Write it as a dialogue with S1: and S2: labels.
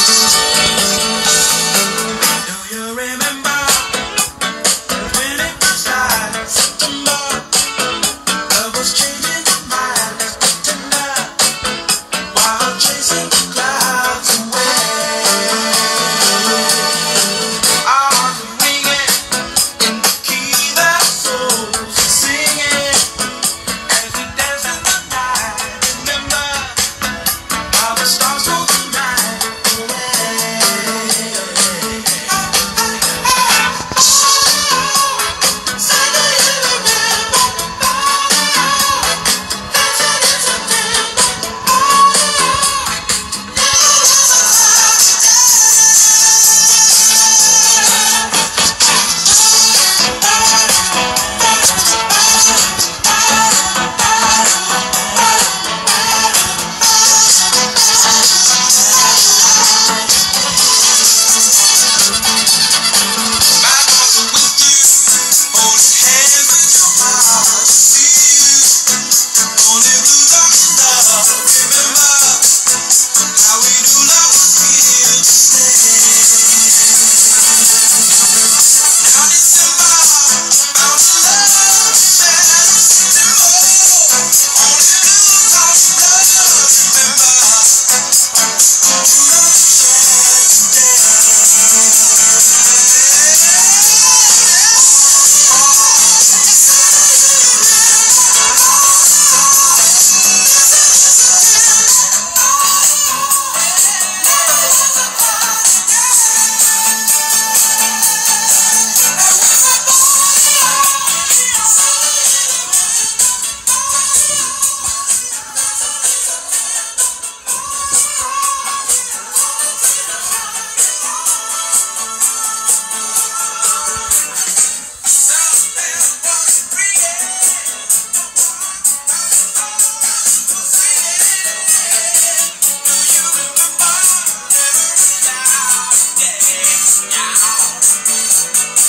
S1: Do only blue. down.